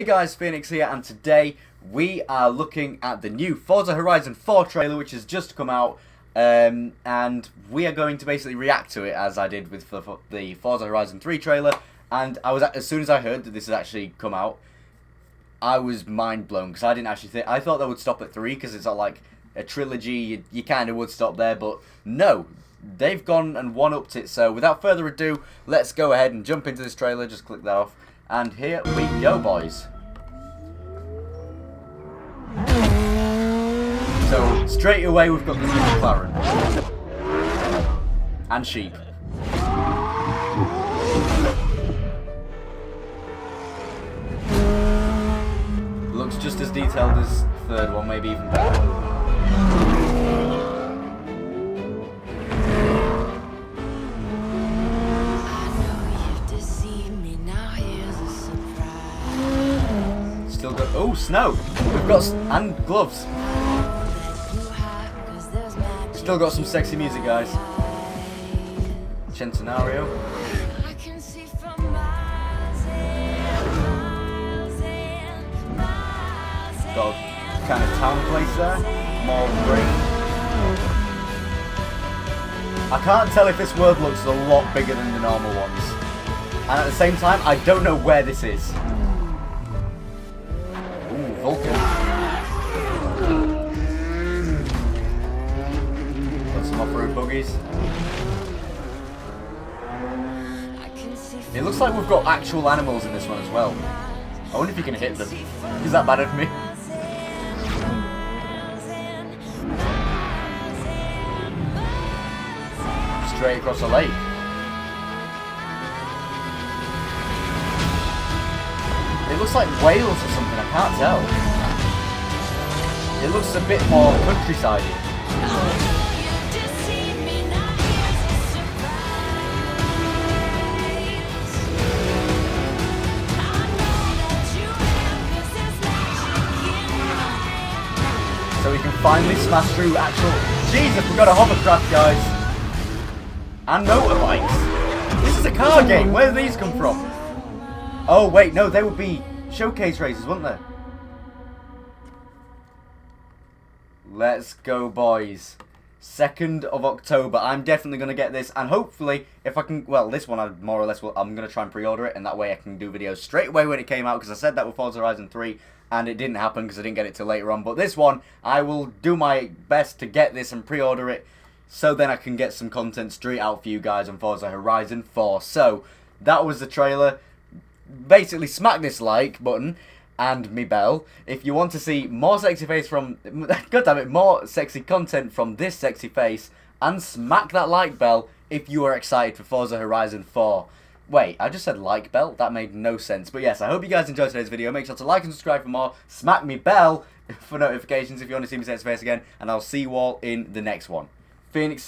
Hey guys, Phoenix here, and today we are looking at the new Forza Horizon 4 trailer, which has just come out, um, and we are going to basically react to it as I did with the, Forza Horizon 3 trailer. And I was as soon as I heard that this had actually come out, I was mind blown because I didn't actually think I thought they would stop at three because it's not like a trilogy. You, you kind of would stop there, but no, they've gone and one upped it. So without further ado, let's go ahead and jump into this trailer. Just click that off. And here we go, boys. So, straight away we've got the new McLaren. And sheep. Looks just as detailed as the third one, maybe even better. Still got oh snow. We've got and gloves. Still got some sexy music, guys. Centenario. Got kind of town place there. More green. I can't tell if this world looks a lot bigger than the normal ones. And at the same time, I don't know where this is. Vulcan. Mm. Got some off-road buggies. It looks like we've got actual animals in this one as well. I wonder if you can hit them. Is that bad of me? Straight across the lake. It looks like Wales or something, I can't tell. It looks a bit more countryside So we can finally smash through actual... Jesus, we've got a hovercraft, guys! And motorbikes! This is a car game! Where do these come from? Oh, wait, no, they would be showcase races, wouldn't they? Let's go, boys. 2nd of October. I'm definitely going to get this, and hopefully, if I can... Well, this one, I more or less, will, I'm going to try and pre-order it, and that way I can do videos straight away when it came out, because I said that with Forza Horizon 3, and it didn't happen because I didn't get it till later on. But this one, I will do my best to get this and pre-order it, so then I can get some content straight out for you guys on Forza Horizon 4. So, that was the trailer. Basically, smack this like button and me bell. If you want to see more sexy face from god damn it more sexy content from this sexy face and smack that like bell if you are excited for Forza Horizon 4 wait I just said like bell? That made no sense. But yes I hope you guys enjoyed today's video. Make sure to like and subscribe for more. Smack me bell for notifications if you want to see me sexy face again. And I'll see you all in the next one. Phoenix